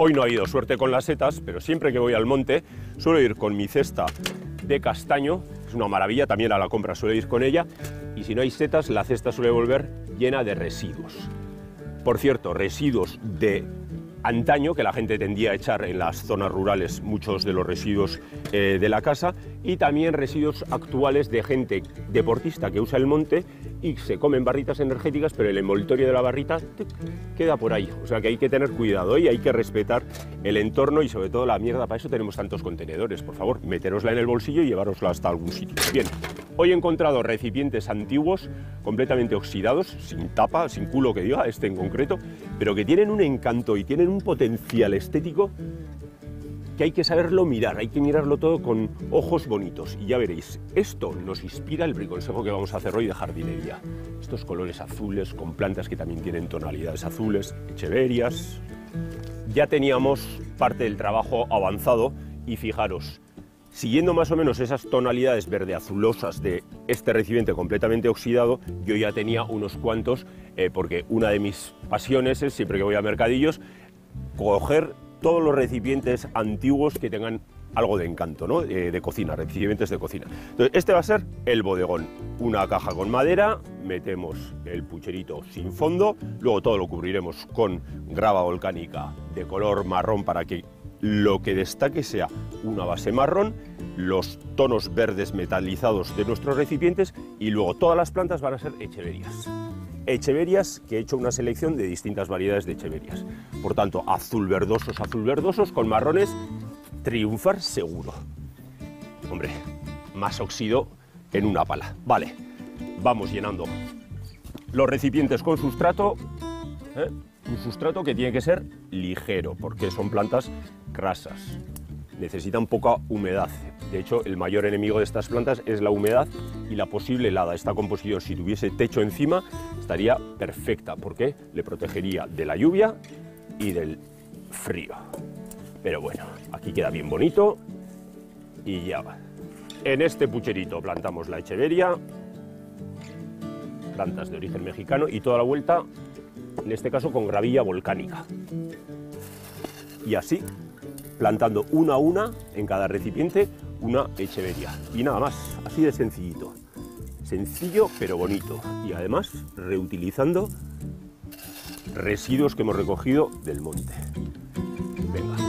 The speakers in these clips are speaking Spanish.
Hoy no ha habido suerte con las setas, pero siempre que voy al monte suelo ir con mi cesta de castaño, es una maravilla, también a la compra suelo ir con ella, y si no hay setas, la cesta suele volver llena de residuos. Por cierto, residuos de antaño que la gente tendía a echar en las zonas rurales muchos de los residuos eh, de la casa y también residuos actuales de gente deportista que usa el monte y se comen barritas energéticas, pero el envoltorio de la barrita queda por ahí. O sea que hay que tener cuidado y hay que respetar el entorno y sobre todo la mierda. Para eso tenemos tantos contenedores. Por favor, meterosla en el bolsillo y llevarosla hasta algún sitio. Bien, hoy he encontrado recipientes antiguos completamente oxidados, sin tapa, sin culo que diga, este en concreto, pero que tienen un encanto y tienen un potencial estético que hay que saberlo mirar, hay que mirarlo todo con ojos bonitos. Y ya veréis, esto nos inspira el briconsejo que vamos a hacer hoy de jardinería. Estos colores azules con plantas que también tienen tonalidades azules, echeverias. Ya teníamos parte del trabajo avanzado y fijaros, siguiendo más o menos esas tonalidades verde azulosas de este recipiente completamente oxidado, yo ya tenía unos cuantos, eh, porque una de mis pasiones es, siempre que voy a mercadillos, coger todos los recipientes antiguos que tengan algo de encanto, ¿no? Eh, de cocina, recipientes de cocina. Entonces, este va a ser el bodegón. Una caja con madera, metemos el pucherito sin fondo, luego todo lo cubriremos con grava volcánica de color marrón para que lo que destaque sea una base marrón, los tonos verdes metalizados de nuestros recipientes y luego todas las plantas van a ser echeverias echeverias, que he hecho una selección de distintas variedades de echeverias. Por tanto, azul verdosos, azul verdosos, con marrones, triunfar seguro. Hombre, más óxido en una pala. Vale, vamos llenando los recipientes con sustrato. ¿eh? Un sustrato que tiene que ser ligero, porque son plantas grasas. Necesitan poca humedad. De hecho, el mayor enemigo de estas plantas es la humedad y la posible helada. Esta composición, si tuviese techo encima, estaría perfecta porque le protegería de la lluvia y del frío. Pero bueno, aquí queda bien bonito y ya va. En este pucherito plantamos la echeveria, plantas de origen mexicano y toda la vuelta, en este caso con gravilla volcánica. Y así, plantando una a una en cada recipiente, una echeveria. Y nada más, así de sencillito. Sencillo pero bonito. Y además reutilizando residuos que hemos recogido del monte. Venga.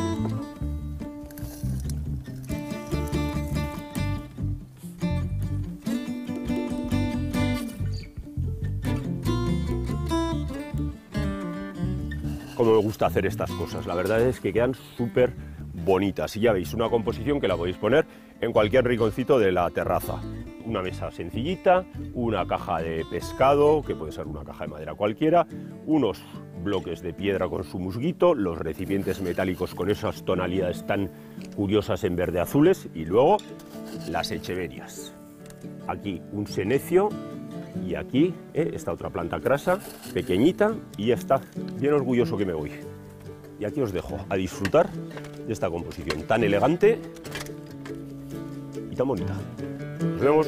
Como me gusta hacer estas cosas, la verdad es que quedan súper bonitas. Y ya veis, una composición que la podéis poner en cualquier rinconcito de la terraza. Una mesa sencillita, una caja de pescado, que puede ser una caja de madera cualquiera, unos bloques de piedra con su musguito, los recipientes metálicos con esas tonalidades tan curiosas en verde azules y luego las echeverias. Aquí un senecio y aquí eh, esta otra planta crasa, pequeñita y ya está, bien orgulloso que me voy. Y aquí os dejo a disfrutar de esta composición tan elegante y tan bonita. Nos vemos.